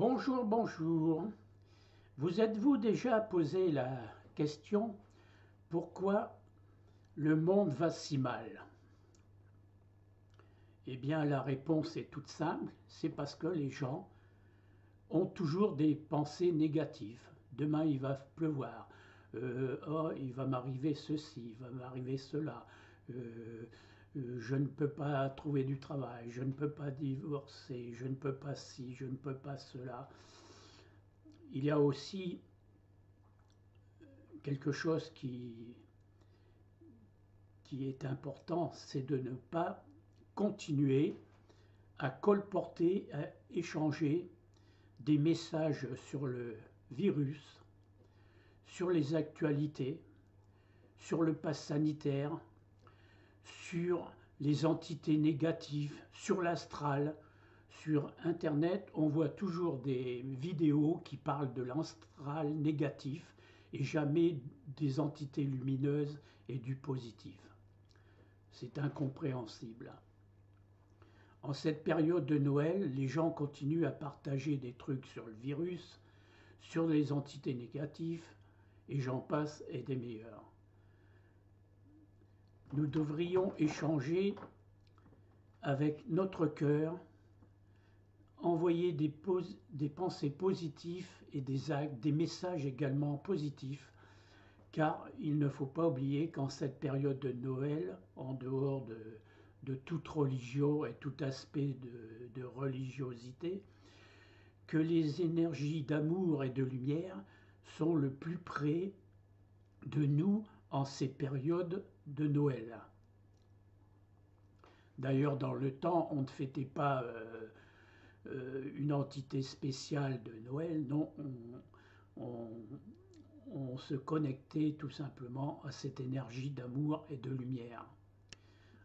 Bonjour, bonjour. Vous êtes-vous déjà posé la question pourquoi le monde va si mal? Eh bien, la réponse est toute simple, c'est parce que les gens ont toujours des pensées négatives. Demain, il va pleuvoir. Euh, oh, il va m'arriver ceci, il va m'arriver cela. Euh, je ne peux pas trouver du travail, je ne peux pas divorcer, je ne peux pas ci, je ne peux pas cela. Il y a aussi quelque chose qui, qui est important, c'est de ne pas continuer à colporter, à échanger des messages sur le virus, sur les actualités, sur le pass sanitaire, sur les entités négatives, sur l'astral. Sur Internet, on voit toujours des vidéos qui parlent de l'astral négatif et jamais des entités lumineuses et du positif. C'est incompréhensible. En cette période de Noël, les gens continuent à partager des trucs sur le virus, sur les entités négatives, et j'en passe et des meilleurs nous devrions échanger avec notre cœur, envoyer des, pensées positives et des actes, des messages également positifs, car il ne faut pas oublier qu'en cette période de Noël, en dehors de, toute religion et tout aspect de, de religiosité, que les énergies d'amour et de lumière sont le plus près de nous en ces périodes de Noël. D'ailleurs, dans le temps, on ne fêtait pas euh, euh, une entité spéciale de Noël, non, on, on se connectait tout simplement à cette énergie d'amour et de lumière.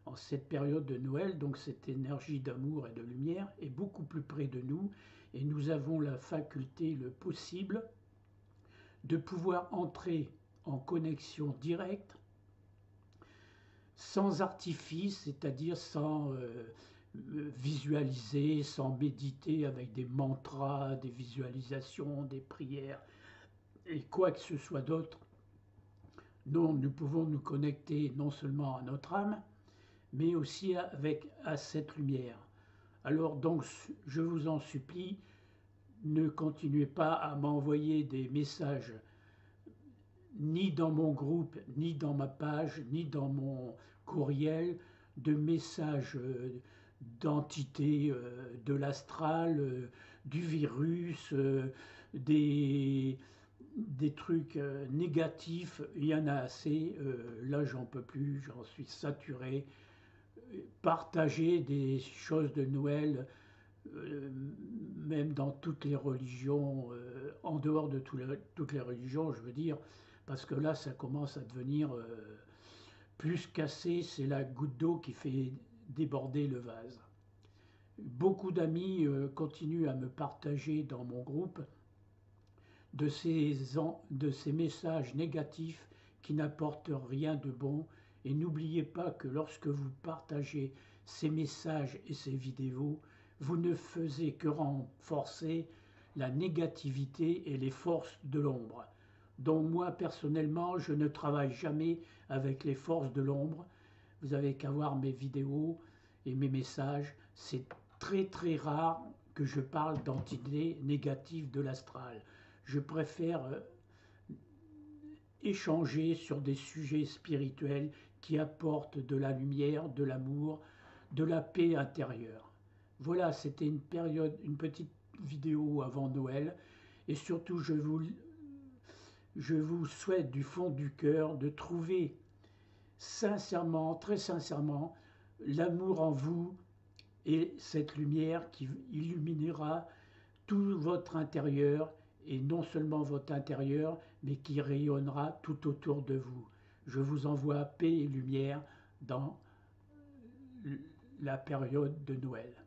En cette période de Noël, donc cette énergie d'amour et de lumière est beaucoup plus près de nous et nous avons la faculté, le possible, de pouvoir entrer en connexion directe sans artifice, c'est-à-dire sans euh, visualiser, sans méditer avec des mantras, des visualisations, des prières et quoi que ce soit d'autre. Non, nous pouvons nous connecter non seulement à notre âme, mais aussi avec à cette lumière. Alors donc, je vous en supplie, ne continuez pas à m'envoyer des messages ni dans mon groupe, ni dans ma page, ni dans mon courriel de messages euh, d'entités euh, de l'astral, euh, du virus, des, des trucs négatifs. Il y en a assez. Là, j'en peux plus, j'en suis saturé. Partager des choses de Noël, même dans toutes les religions, en dehors de toutes les religions, je veux dire, parce que là, ça commence à devenir euh, plus cassé, c'est la goutte d'eau qui fait déborder le vase. Beaucoup d'amis euh, continuent à me partager dans mon groupe de ces, messages négatifs qui n'apportent rien de bon. Et n'oubliez pas que lorsque vous partagez ces messages et ces vidéos, vous ne faisiez que renforcer la négativité et les forces de l'ombre dont moi personnellement je ne travaille jamais avec les forces de l'ombre. Vous avez qu'à voir mes vidéos et mes messages. C'est très très rare que je parle d'entités négatives de l'astral. Je préfère euh, échanger sur des sujets spirituels qui apportent de la lumière, de l'amour, de la paix intérieure. Voilà, c'était une période, une petite vidéo avant Noël. Et surtout, je vous je vous souhaite du fond du cœur de trouver sincèrement, très sincèrement, l'amour en vous et cette lumière qui illuminera tout votre intérieur et non seulement votre intérieur, mais qui rayonnera tout autour de vous. Je vous envoie paix et lumière dans la période de Noël.